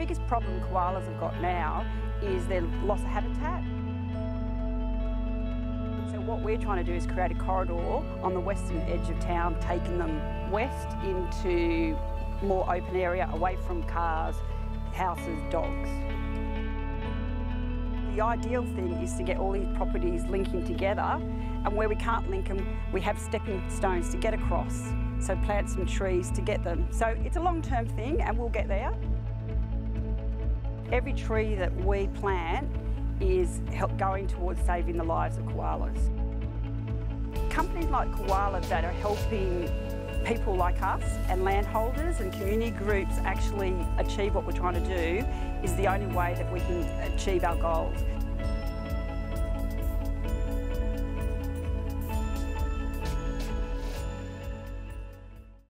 biggest problem koalas have got now is their loss of habitat. So what we're trying to do is create a corridor on the western edge of town, taking them west into more open area, away from cars, houses, dogs. The ideal thing is to get all these properties linking together and where we can't link them, we have stepping stones to get across. So plant some trees to get them. So it's a long-term thing and we'll get there. Every tree that we plant is going towards saving the lives of koalas. Companies like Koala that are helping people like us and landholders and community groups actually achieve what we're trying to do is the only way that we can achieve our goals.